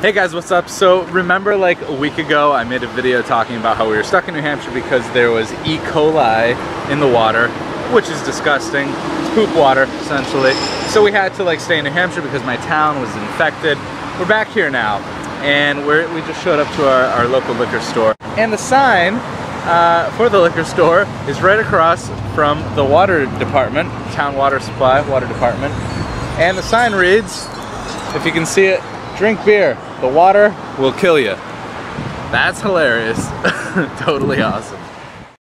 Hey guys, what's up? So remember like a week ago I made a video talking about how we were stuck in New Hampshire because there was E. coli in the water, which is disgusting. It's poop water, essentially. So we had to like stay in New Hampshire because my town was infected. We're back here now and we're, we just showed up to our, our local liquor store. And the sign uh, for the liquor store is right across from the water department, town water supply, water department. And the sign reads, if you can see it, drink beer. The water will kill you. That's hilarious. totally awesome.